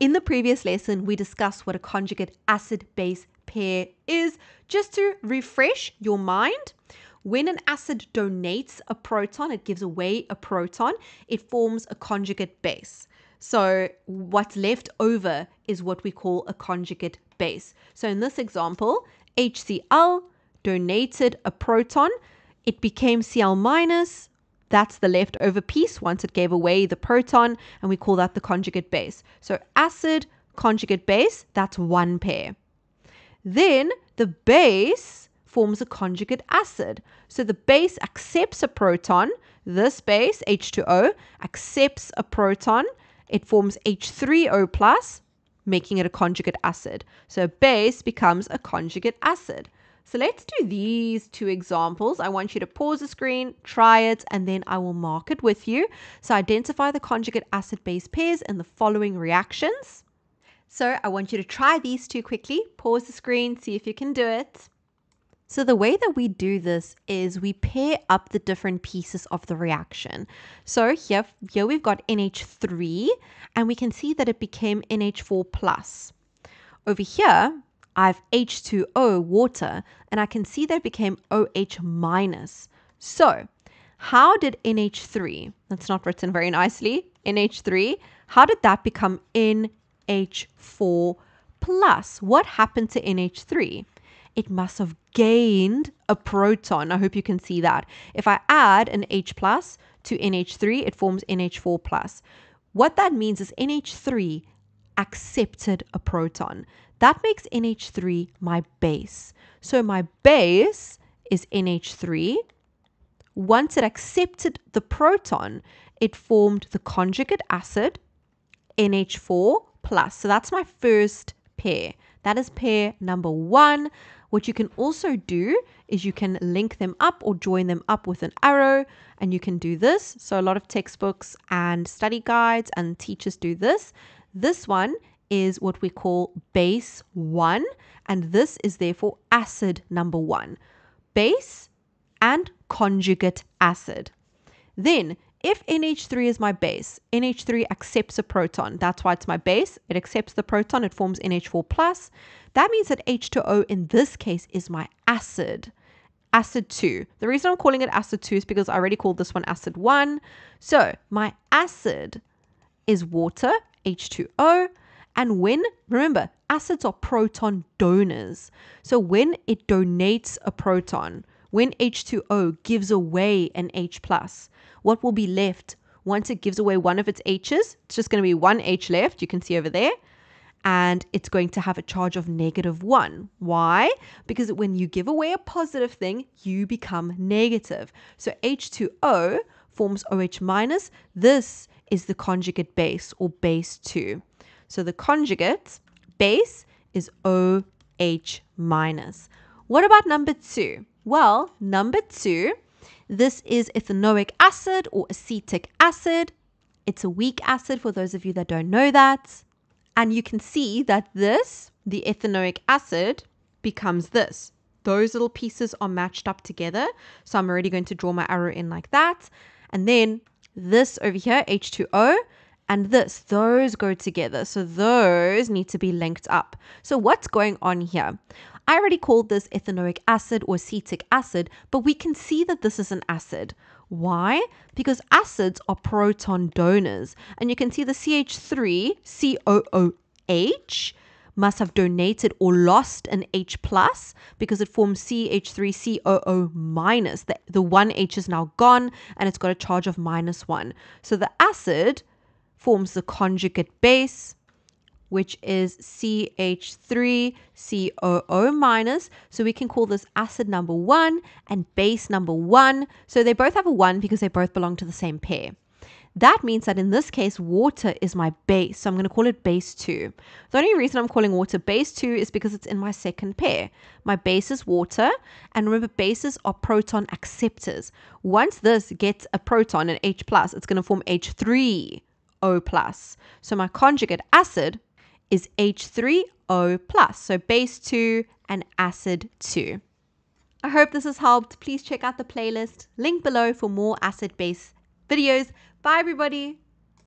In the previous lesson, we discussed what a conjugate acid base pair is. Just to refresh your mind, when an acid donates a proton, it gives away a proton, it forms a conjugate base. So what's left over is what we call a conjugate base. So in this example, HCl donated a proton, it became Cl minus. That's the leftover piece once it gave away the proton, and we call that the conjugate base. So acid conjugate base, that's one pair. Then the base forms a conjugate acid. So the base accepts a proton. This base, H2O, accepts a proton. It forms H3O plus, making it a conjugate acid. So base becomes a conjugate acid. So let's do these two examples. I want you to pause the screen, try it, and then I will mark it with you. So identify the conjugate acid base pairs in the following reactions. So I want you to try these two quickly. Pause the screen, see if you can do it. So the way that we do this is we pair up the different pieces of the reaction. So here, here we've got NH3 and we can see that it became NH4 plus. Over here, I have H2O water and I can see that became OH minus. So how did NH3, that's not written very nicely, NH3, how did that become NH4 plus? What happened to NH3? it must have gained a proton. I hope you can see that. If I add an H plus to NH3, it forms NH4 plus. What that means is NH3 accepted a proton. That makes NH3 my base. So my base is NH3. Once it accepted the proton, it formed the conjugate acid NH4 plus. So that's my first pair. That is pair number one. What you can also do is you can link them up or join them up with an arrow and you can do this. So a lot of textbooks and study guides and teachers do this. This one is what we call base one and this is therefore acid number one. Base and conjugate acid. Then if NH3 is my base, NH3 accepts a proton. That's why it's my base. It accepts the proton. It forms NH4 plus. That means that H2O in this case is my acid. Acid 2. The reason I'm calling it acid 2 is because I already called this one acid 1. So my acid is water, H2O. And when, remember, acids are proton donors. So when it donates a proton, when H2O gives away an H plus, what will be left once it gives away one of its H's? It's just going to be one H left. You can see over there. And it's going to have a charge of negative one. Why? Because when you give away a positive thing, you become negative. So H2O forms OH minus. This is the conjugate base or base 2. So the conjugate base is OH minus. What about number 2? Well, number 2 this is ethanoic acid or acetic acid. It's a weak acid for those of you that don't know that. And you can see that this, the ethanoic acid, becomes this. Those little pieces are matched up together. So I'm already going to draw my arrow in like that. And then this over here, H2O, and this, those go together. So those need to be linked up. So what's going on here? I already called this ethanoic acid or acetic acid, but we can see that this is an acid. Why? Because acids are proton donors. And you can see the CH3, COOH, must have donated or lost an H plus because it forms CH3COO minus. The, the one H is now gone and it's got a charge of minus one. So the acid forms the conjugate base which is CH3COO minus. So we can call this acid number one and base number one. So they both have a one because they both belong to the same pair. That means that in this case, water is my base. So I'm going to call it base 2. The only reason I'm calling water base 2 is because it's in my second pair. My base is water. And remember, bases are proton acceptors. Once this gets a proton, an H+, plus, it's going to form H3O+. plus. So my conjugate acid is H3O+, plus, so base 2 and acid 2. I hope this has helped. Please check out the playlist, link below for more acid-base videos. Bye everybody!